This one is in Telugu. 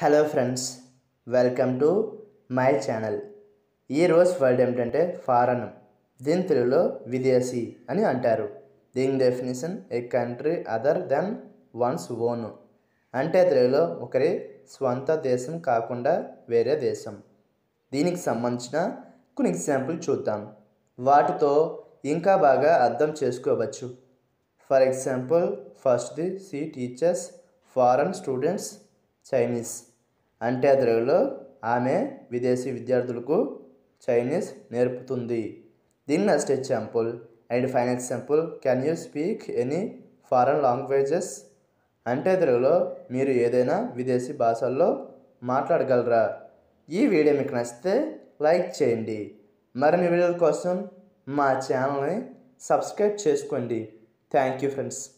Hello friends welcome to my channel ఈరోజు వర్డ్ ఏమిటంటే ఫారెన్. దీని తెలుగులో విదేశీ అని అంటారు. దీని definition a country other than one's own అంటే తెలుగులో ఒకరి స్వంత దేశం కాకుండా వేరే దేశం. దీనికి సంబంధించిన కొన్ని ఎగ్జాంపుల్ చూద్దాం. వాటితో ఇంకా బాగా అర్థం చేసుకోవచ్చు. ఫర్ ఎగ్జాంపుల్ ఫస్ట్ది she teaches foreign students Chinese అంటే ఆమె విదేశీ విద్యార్థులకు చైనీస్ నేర్పుతుంది. దీని next example and fine example can you speak any foreign languages అంటే తెలుగులో మీరు ఏదైనా విదేశీ భాషల్లో మాట్లాడగలరా? ఈ వీడియో మీకు నచ్చితే లైక్ చేయండి. మరిన్ని వీడియోల కోసం మా ఛానల్ని సబ్స్క్రైబ్ చేసుకోండి. Thank you friends